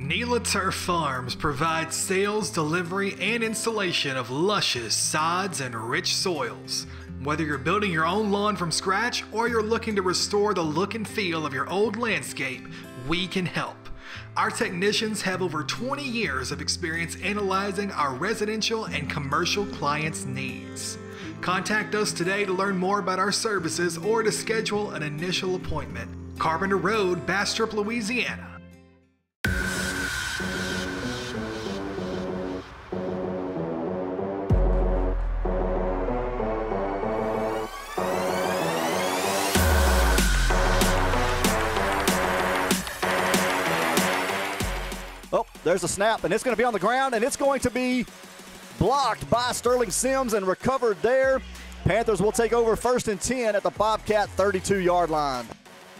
NELA Turf Farms provides sales, delivery, and installation of luscious sods and rich soils. Whether you're building your own lawn from scratch or you're looking to restore the look and feel of your old landscape, we can help. Our technicians have over 20 years of experience analyzing our residential and commercial clients' needs. Contact us today to learn more about our services or to schedule an initial appointment. Carpenter Road, Bastrop, Louisiana. There's a snap, and it's going to be on the ground, and it's going to be blocked by Sterling Sims and recovered there. Panthers will take over first and 10 at the Bobcat 32 yard line.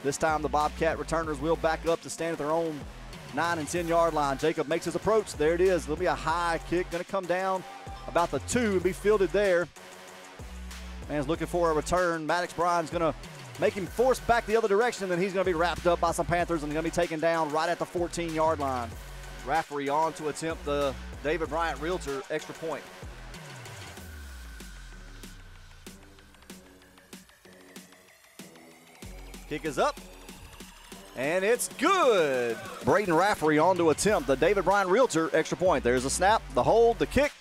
This time the Bobcat returners will back up to stand at their own 9 and 10 yard line. Jacob makes his approach. There it is. It'll be a high kick, going to come down about the two and be fielded there. Man's looking for a return. Maddox Bryan's going to make him force back the other direction, and then he's going to be wrapped up by some Panthers and going to be taken down right at the 14 yard line. Raftery on to attempt the David Bryant Realtor extra point. Kick is up. And it's good. Braden Raftery on to attempt the David Bryant Realtor extra point. There's a snap, the hold, the kick.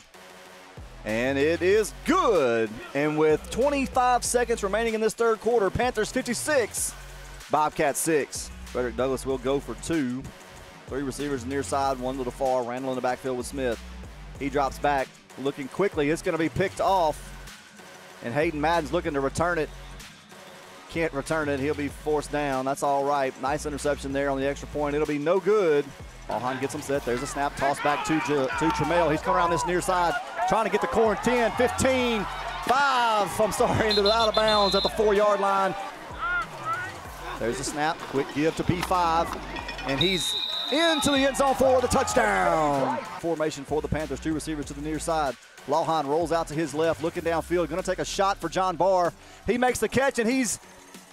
And it is good. And with 25 seconds remaining in this third quarter, Panthers 56, Bobcats 6. Frederick Douglass will go for two. Three receivers near side, one to the far. Randall in the backfield with Smith. He drops back, looking quickly. It's going to be picked off. And Hayden Madden's looking to return it. Can't return it. He'll be forced down. That's all right. Nice interception there on the extra point. It'll be no good. Lawhan gets him set. There's a snap. Toss back to, to Trammell. He's coming around this near side, trying to get the corner. 10, 15, 5. I'm sorry, into the out of bounds at the four yard line. There's a snap. Quick give to P5. And he's into the end zone for the touchdown. Formation for the Panthers. Two receivers to the near side. Lawhan rolls out to his left, looking downfield. Going to take a shot for John Barr. He makes the catch, and he's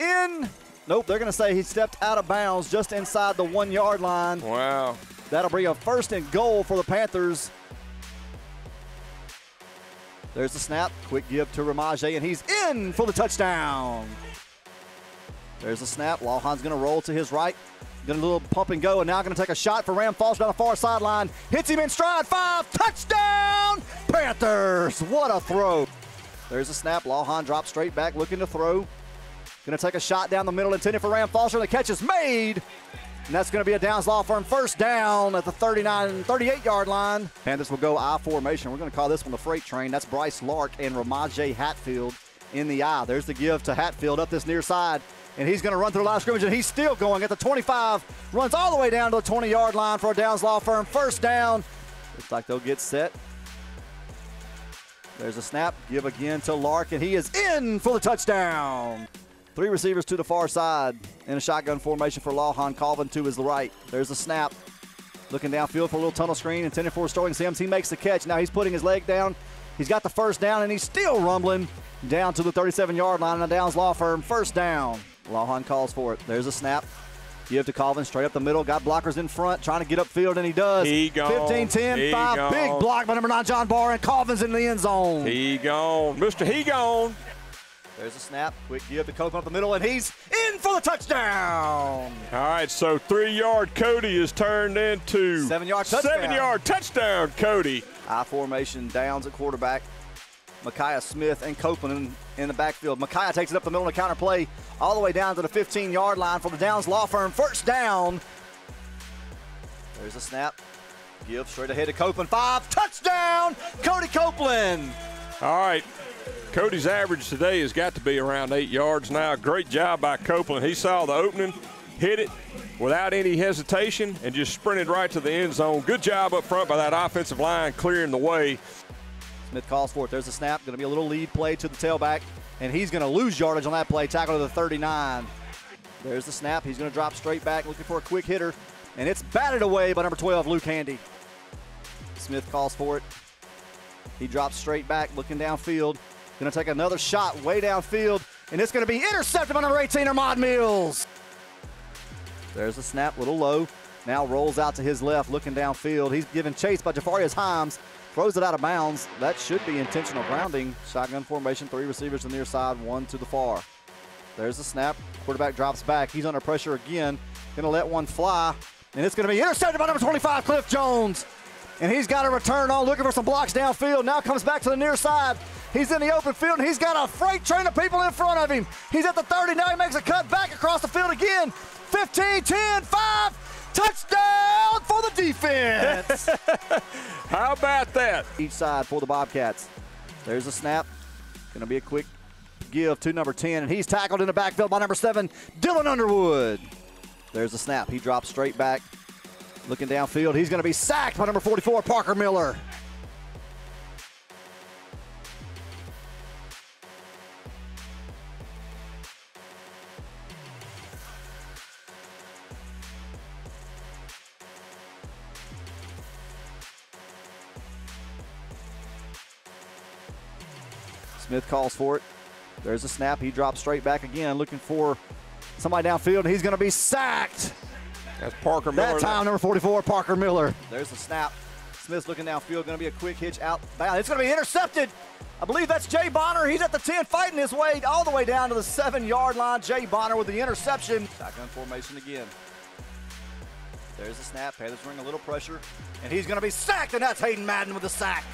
in. Nope, they're going to say he stepped out of bounds just inside the one yard line. Wow. That'll be a first and goal for the Panthers. There's the snap. Quick give to Ramaje, and he's in for the touchdown. There's the snap. Lawhan's going to roll to his right. Going a little pump and go, and now going to take a shot for Ram. Falls down the far sideline. Hits him in stride. Five. Touchdown, Panthers. What a throw. There's a snap. Lawhan drops straight back, looking to throw. Going to take a shot down the middle, intended for Ram Foster. The catch is made. And that's going to be a Downs Law Firm first down at the 39, 38 yard line. Panthers will go I formation. We're going to call this one the freight train. That's Bryce Lark and Ramaje Hatfield in the I. There's the give to Hatfield up this near side. And he's going to run through the line of scrimmage, and he's still going at the 25. Runs all the way down to the 20 yard line for a Downs Law Firm first down. Looks like they'll get set. There's a snap. Give again to Lark, and he is in for the touchdown. Three receivers to the far side in a shotgun formation for Lawhan. Colvin to his right. There's a snap. Looking downfield for a little tunnel screen, intended for Sterling Sims. He makes the catch. Now he's putting his leg down. He's got the first down, and he's still rumbling down to the 37 yard line. And Downs Law Firm first down. Lawhan calls for it. There's a snap. Give to Colvin straight up the middle. Got blockers in front, trying to get upfield, and he does. He gone. 15 10, He 5. gone. Big block by number 9, John Barr, and Colvin's in the end zone. He gone. Mr. He gone. There's a snap. Quick give to Copeland up the middle, and he's in for the touchdown. All right, so three yard Cody is turned into Seven yard touchdown. Seven yard touchdown, Cody. I formation, Downs at quarterback. Micaiah Smith and Copeland in, in the backfield. Micaiah takes it up the middle of the counter play, all the way down to the 15 yard line for the Downs Law Firm. First down. There's a snap. Give straight ahead to Copeland. Five. Touchdown, Cody Copeland. All right. Cody's average today has got to be around eight yards now. Great job by Copeland. He saw the opening, hit it without any hesitation, and just sprinted right to the end zone. Good job up front by that offensive line clearing the way. Smith calls for it. There's a snap. Going to be a little lead play to the tailback, and he's going to lose yardage on that play. Tackle to the 39. There's the snap. He's going to drop straight back, looking for a quick hitter, and it's batted away by number 12, Luke Handy. Smith calls for it. He drops straight back, looking downfield. Going to take another shot way downfield, and it's going to be intercepted by number 18, Ahmad Mills. There's the snap, little low. Now rolls out to his left, looking downfield. He's given chase by Jafarius Himes. Throws it out of bounds. That should be intentional grounding. Shotgun formation, three receivers to the near side, one to the far. There's the snap. Quarterback drops back. He's under pressure again. Gonna let one fly. And it's gonna be intercepted by number 25, Cliff Jones. And he's got a return on, looking for some blocks downfield. Now comes back to the near side. He's in the open field, and he's got a freight train of people in front of him. He's at the 30. Now he makes a cut back across the field again. 15, 10, 5. Touchdown for the defense. How about that? Each side for the Bobcats. There's a snap. Going to be a quick give to number 10, and he's tackled in the backfield by number 7, Dylan Underwood. There's a snap. He drops straight back. Looking downfield, he's going to be sacked by number 44, Parker Miller. Smith calls for it. There's a snap. He drops straight back again, looking for somebody downfield, he's going to be sacked. That's Parker Miller. That time, number 44, Parker Miller. There's the snap. Smith's looking downfield. Going to be a quick hitch out. It's going to be intercepted. I believe that's Jay Bonner. He's at the 10, fighting his way all the way down to the seven-yard line. Jay Bonner with the interception. Shotgun formation again. There's the snap. Panthers bring a little pressure, and he's going to be sacked, and that's Hayden Madden with the sack.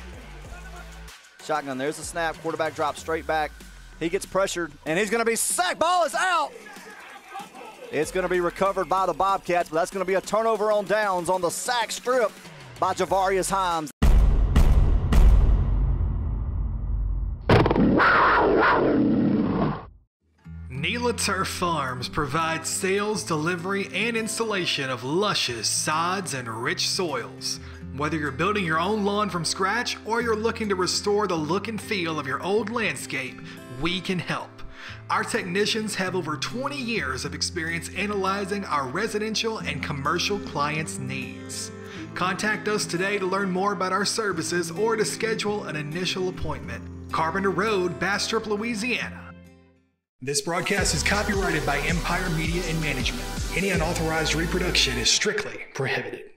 Shotgun. There's the snap. Quarterback drops straight back. He gets pressured, and he's going to be sacked. Ball is out. It's going to be recovered by the Bobcats, but that's going to be a turnover on downs on the sack strip by Javarius Himes. NELA Turf Farms provides sales, delivery, and installation of luscious sods and rich soils. Whether you're building your own lawn from scratch or you're looking to restore the look and feel of your old landscape, we can help. Our technicians have over 20 years of experience analyzing our residential and commercial clients' needs. Contact us today to learn more about our services or to schedule an initial appointment. Carpenter Road, Bastrop, Louisiana. This broadcast is copyrighted by Empire Media and Management. Any unauthorized reproduction is strictly prohibited.